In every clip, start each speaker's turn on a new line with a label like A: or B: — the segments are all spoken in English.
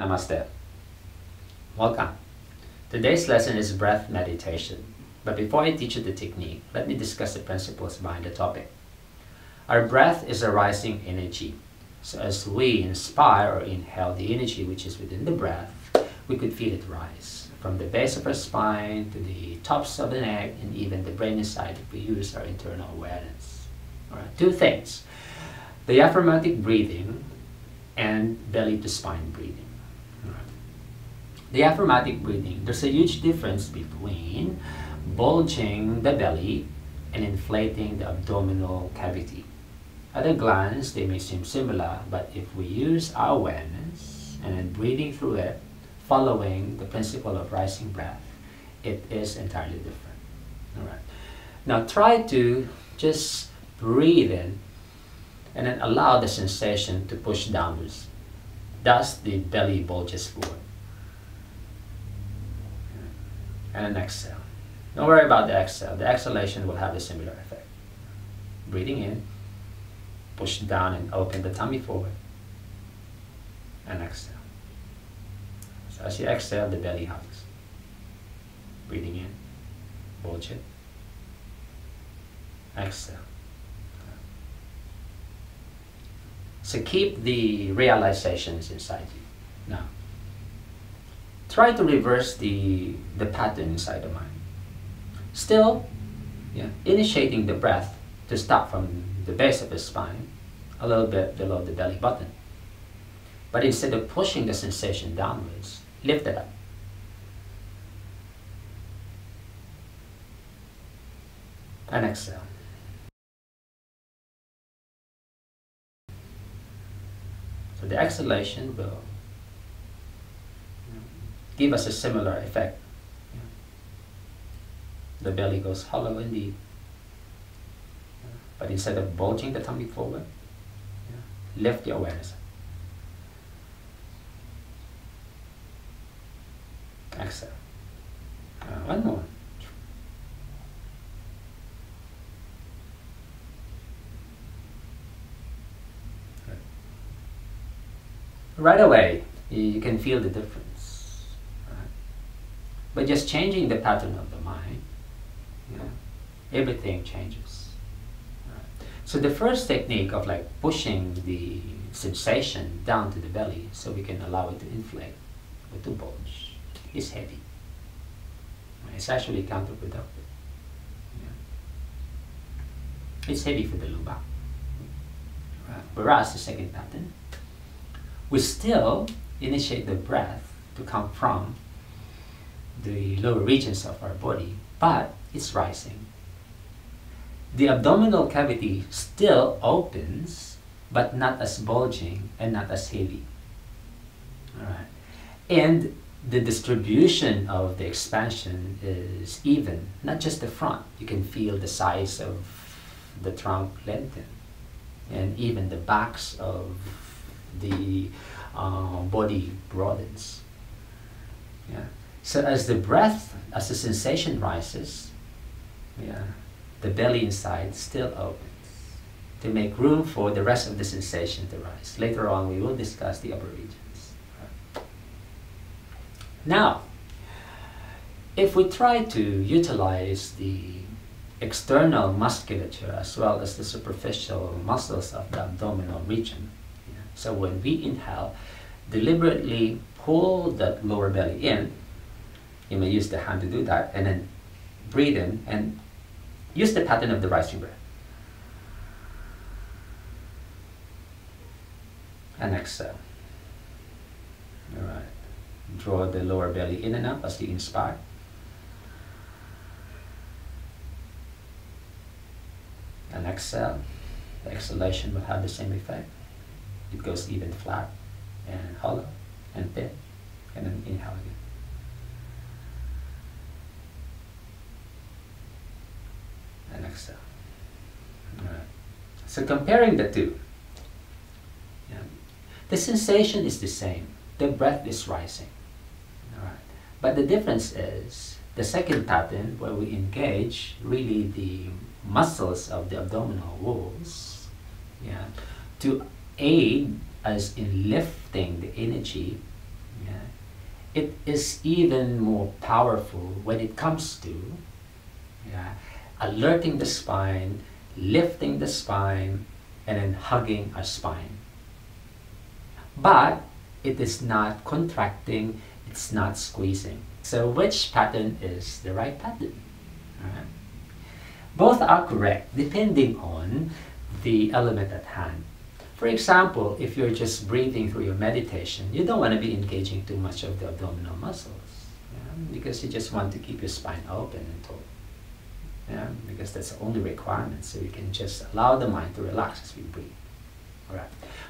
A: Namaste. Welcome. Today's lesson is breath meditation. But before I teach you the technique, let me discuss the principles behind the topic. Our breath is a rising energy. So as we inspire or inhale the energy which is within the breath, we could feel it rise from the base of our spine to the tops of the neck and even the brain inside if we use our internal awareness. All right, two things. The diaphragmatic breathing and belly to spine breathing. The diaphragmatic breathing, there's a huge difference between bulging the belly and inflating the abdominal cavity. At a glance, they may seem similar, but if we use our awareness and then breathing through it, following the principle of rising breath, it is entirely different. All right. Now try to just breathe in and then allow the sensation to push downwards. Thus the belly bulges forward. And an exhale. Don't worry about the exhale. The exhalation will have a similar effect. Breathing in, push down and open the tummy forward. And exhale. So as you exhale, the belly hugs. Breathing in, bulge it. Exhale. So keep the realizations inside you. Now, try to reverse the, the pattern inside the mind. Still, yeah, initiating the breath to start from the base of the spine, a little bit below the belly button. But instead of pushing the sensation downwards, lift it up. And exhale. So the exhalation will give us a similar effect. The belly goes hollow indeed. But instead of bulging the tummy forward, lift the awareness. Exhale. Uh, one more. Right away, you can feel the difference. But just changing the pattern of the mind, you know, everything changes. Right? So the first technique of like pushing the sensation down to the belly so we can allow it to inflate or to bulge is heavy. It's actually counterproductive. Yeah. It's heavy for the. Right. Whereas the second pattern, we still initiate the breath to come from the lower regions of our body, but it's rising. The abdominal cavity still opens, but not as bulging and not as heavy. All right. And the distribution of the expansion is even, not just the front. You can feel the size of the trunk lengthen, and even the backs of the uh, body broadens. Yeah. So as the breath, as the sensation rises, yeah, the belly inside still opens to make room for the rest of the sensation to rise. Later on, we will discuss the upper regions. Now, if we try to utilize the external musculature as well as the superficial muscles of the abdominal region, yeah, so when we inhale, deliberately pull that lower belly in, you may use the hand to do that, and then breathe in and use the pattern of the rising breath. And exhale. All right. Draw the lower belly in and up as you inspire. And exhale. The exhalation will have the same effect. It goes even flat and hollow and thin. And then inhale again. And exhale. Alright. So comparing the two, yeah, the sensation is the same. The breath is rising. But the difference is the second pattern where we engage really the muscles of the abdominal walls yeah, to aid us in lifting the energy it is even more powerful when it comes to yeah, alerting the spine, lifting the spine, and then hugging our spine. But it is not contracting, it's not squeezing. So which pattern is the right pattern? Both are correct depending on the element at hand. For example, if you're just breathing through your meditation, you don't want to be engaging too much of the abdominal muscles yeah? because you just want to keep your spine open and taut. Yeah? Because that's the only requirement. So you can just allow the mind to relax as we breathe. All right.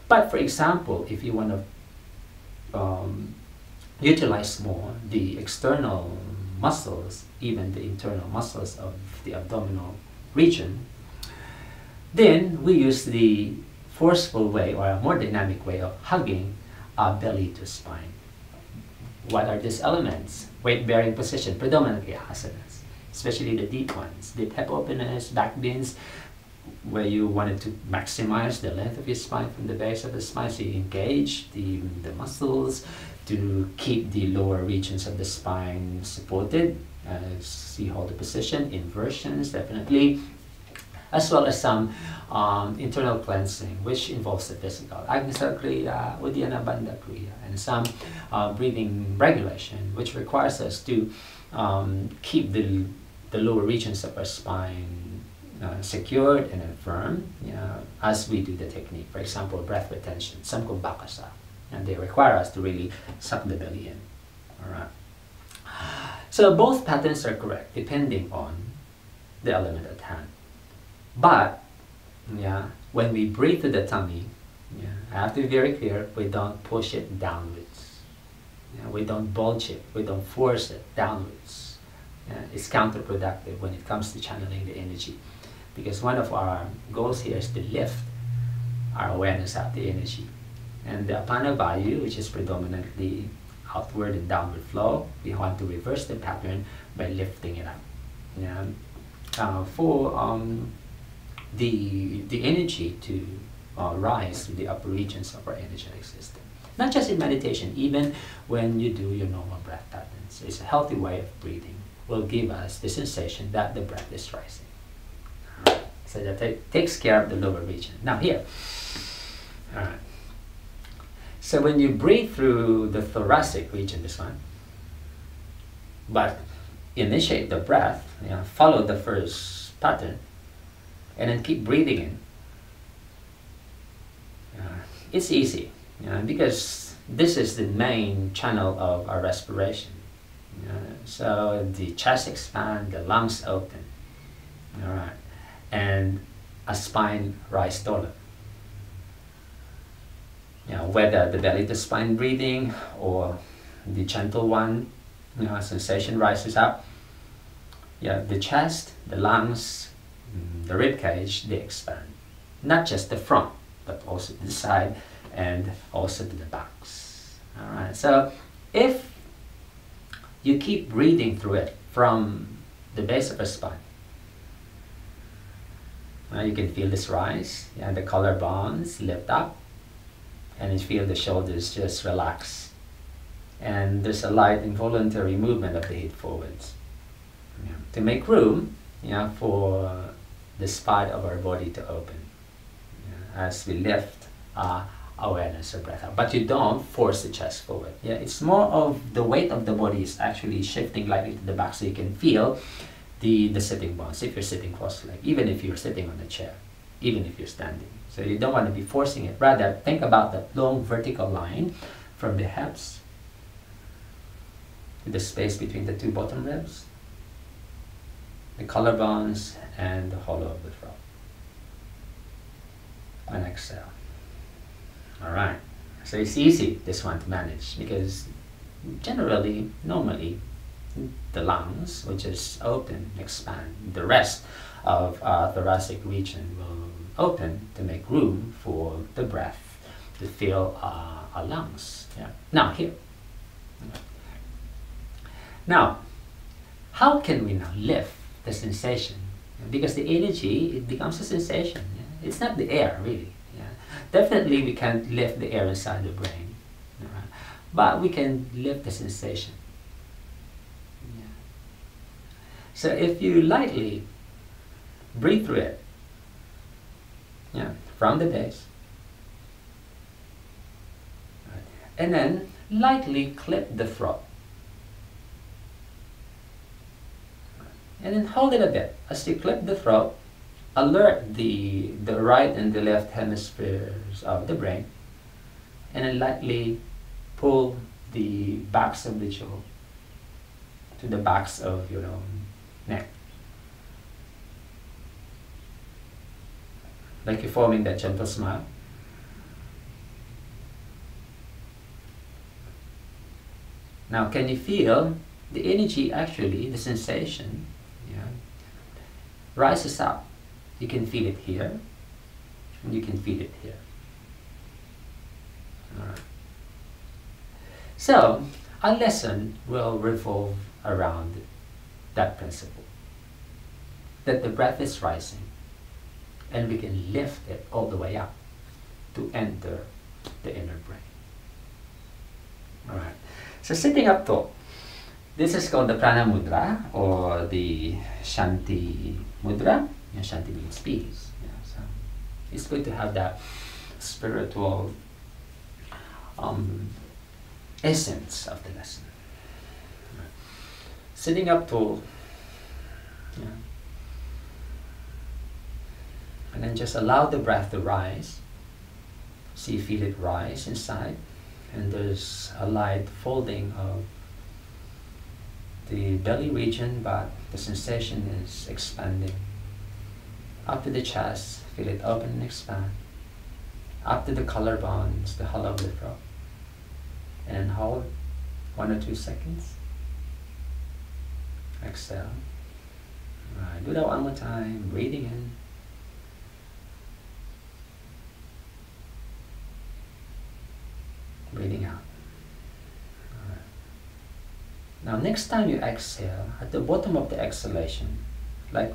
A: But for example, if you want to um, utilize more the external muscles, even the internal muscles of the abdominal region, then we use the forceful way or a more dynamic way of hugging our belly to spine. What are these elements? Weight bearing position, predominantly asanas, especially the deep ones. Deep hip openers, back bends, where you wanted to maximize the length of your spine from the base of the spine, so you engage the, the muscles to keep the lower regions of the spine supported as you hold the position, inversions definitely, as well as some um, internal cleansing, which involves the physical. Agnisar Kriya, Uddiyana Bandha Kriya, and some uh, breathing regulation, which requires us to um, keep the, the lower regions of our spine uh, secured and firm you know, as we do the technique. For example, breath retention, Samkumbhakasa, and they require us to really suck the belly in. All right. So both patterns are correct depending on the element at hand. But yeah, when we breathe through the tummy, yeah, I have to be very clear, we don't push it downwards. Yeah, we don't bulge it, we don't force it downwards. Yeah, it's counterproductive when it comes to channeling the energy. Because one of our goals here is to lift our awareness of the energy. And the Apana Vayu, which is predominantly outward and downward flow, we want to reverse the pattern by lifting it up. Yeah. Uh, for um, the, the energy to uh, rise to the upper regions of our energetic system. Not just in meditation, even when you do your normal breath patterns. It's a healthy way of breathing will give us the sensation that the breath is rising. Right. So that takes care of the lower region. Now here, all right. So when you breathe through the thoracic region, this one, but initiate the breath, you know, follow the first pattern, and then keep breathing in. Uh, it's easy you know, because this is the main channel of our respiration. Know, so the chest expand, the lungs open, all right, and a spine rise taller. You know, whether the belly to spine breathing or the gentle one, you know, sensation rises up. Yeah, the chest, the lungs, Mm, the rib cage, they expand. Not just the front, but also the side and also the backs. Alright, so if you keep breathing through it from the base of the spine, now you can feel this rise, and the collarbones lift up, and you feel the shoulders just relax. And there's a light involuntary movement of the head forwards. Yeah. To make room yeah, for the spine of our body to open yeah, as we lift uh, awareness of breath out. But you don't force the chest forward. Yeah, it's more of the weight of the body is actually shifting lightly to the back so you can feel the, the sitting bones if you're sitting cross-legged, even if you're sitting on a chair, even if you're standing. So you don't want to be forcing it. Rather, think about the long vertical line from the hips to the space between the two bottom ribs the collarbones, and the hollow of the throat. And exhale. All right. So it's easy, this one, to manage because generally, normally, the lungs will just open, expand. The rest of uh, thoracic region will open to make room for the breath to fill uh, our lungs. Yeah. Now, here. Now, how can we now lift the sensation because the energy it becomes a sensation yeah? it's not the air really? Definitely we can't lift the air inside the brain right? but we can lift the sensation. Yeah. So if you lightly breathe through it, yeah, from the base, and then lightly clip the throat. And then hold it a bit. As you clip the throat, alert the, the right and the left hemispheres of the brain, and then lightly pull the backs of the jaw to the backs of your own neck. Like you're forming that gentle smile. Now, can you feel the energy actually, the sensation, yeah, rises up? You can feel it here, and you can feel it here. All right. So, our lesson will revolve around that principle that the breath is rising and we can lift it all the way up to enter the inner brain. Alright. So sitting up tall. This is called the prana mudra or the shanti mudra. Means peace. Yeah, so it's good to have that spiritual um, essence of the lesson. Right. Sitting up tall. Yeah. And then just allow the breath to rise. See, feel it rise inside and there's a light folding of the belly region, but the sensation is expanding. Up to the chest, feel it open and expand. Up to the collarbones, the hollow of the throat. And hold one or two seconds. Exhale. Right, do that one more time, breathing in. breathing out. Now next time you exhale, at the bottom of the exhalation, like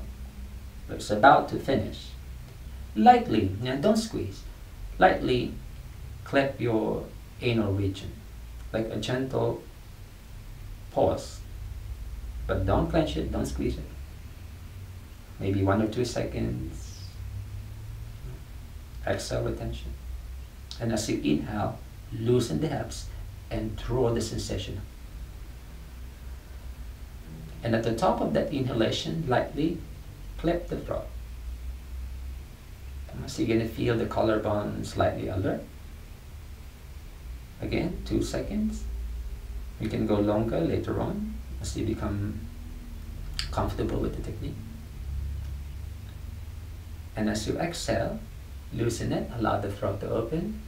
A: it's about to finish, lightly, now don't squeeze, lightly clap your anal region, like a gentle pause. But don't clench it, don't squeeze it. Maybe one or two seconds. Exhale retention. And as you inhale, loosen the hips and draw the sensation. And at the top of that inhalation, lightly clip the throat. So you're going to feel the collarbone slightly alert. Again, two seconds. You can go longer later on as you become comfortable with the technique. And as you exhale, loosen it, allow the throat to open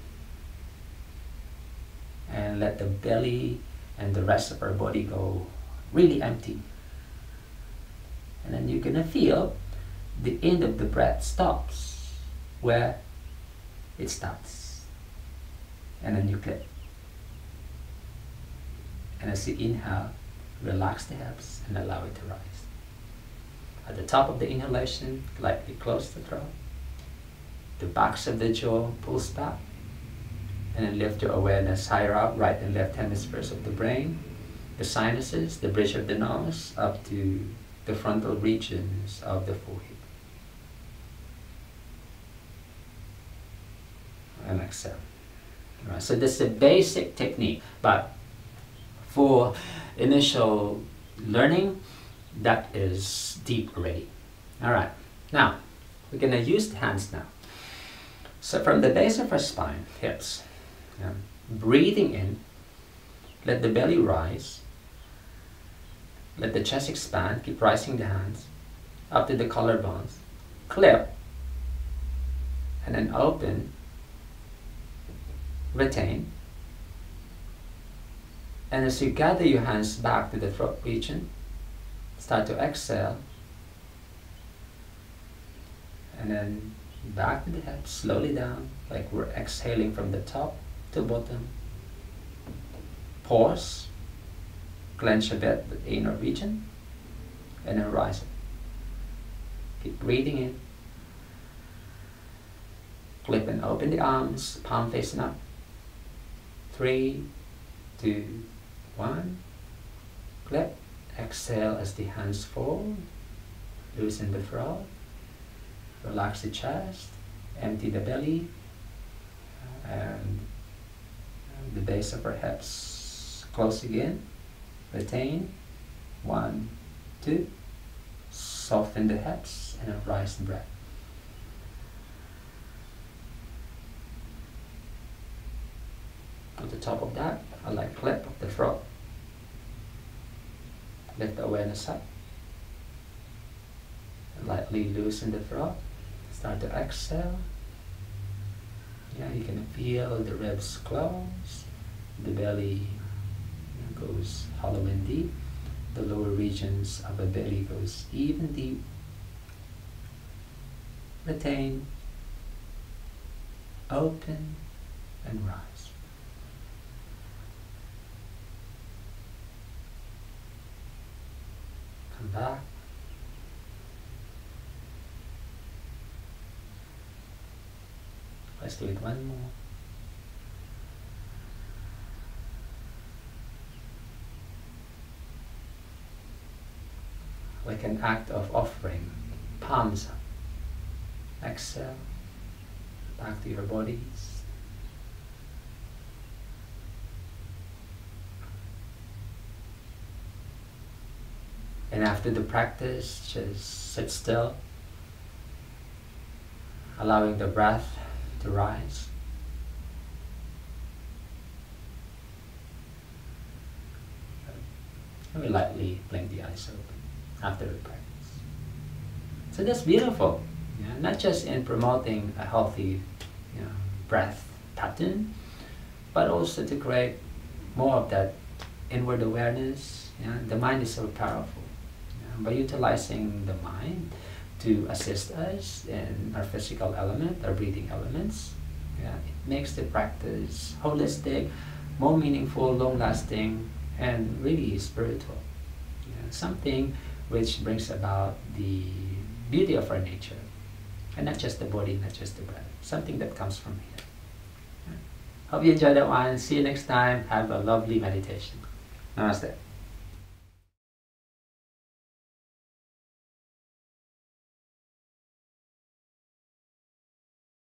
A: and let the belly and the rest of our body go really empty. And then you're gonna feel the end of the breath stops where it starts. And then you clip. And as you inhale, relax the hips and allow it to rise. At the top of the inhalation, lightly close the throat. The backs of the jaw pulls back and then lift your awareness higher up, right and left hemispheres of the brain, the sinuses, the bridge of the nose, up to the frontal regions of the forehead. And exhale. Right, so this is a basic technique, but for initial learning, that is deep already. All right, now we're going to use the hands now. So from the base of our spine, hips, yeah. Breathing in, let the belly rise, let the chest expand, keep rising the hands up to the collarbones, clip, and then open, retain. And as you gather your hands back to the throat region, start to exhale, and then back to the head, slowly down, like we're exhaling from the top to bottom. Pause, clench a bit the inner region, and then rise. Keep breathing in. Flip and open the arms, palm facing up. Three, two, one. Clip. Exhale as the hands fall. Loosen the throat. Relax the chest. Empty the belly. And the base of our hips close again. Retain. One, two. Soften the hips and rise breath. On the top of that, light clip of the throat. Lift the awareness up. Lightly loosen the throat. Start to exhale. Yeah, you can feel the ribs close, the belly goes hollow and deep, the lower regions of the belly goes even deep. Retain, open, and rise. Back. Let's do it one more. Like an act of offering, palms up. Exhale, back to your bodies. And after the practice, just sit still, allowing the breath to rise. And we lightly blink the eyes open after the practice. So that's beautiful. Yeah? Not just in promoting a healthy you know, breath pattern, but also to create more of that inward awareness. Yeah? The mind is so powerful. By utilizing the mind, to assist us in our physical element, our breathing elements. Yeah, it makes the practice holistic, more meaningful, long-lasting, and really spiritual. Yeah, something which brings about the beauty of our nature, and not just the body, not just the breath. Something that comes from here. Yeah. Hope you enjoyed that one. See you next time. Have a lovely meditation. Namaste.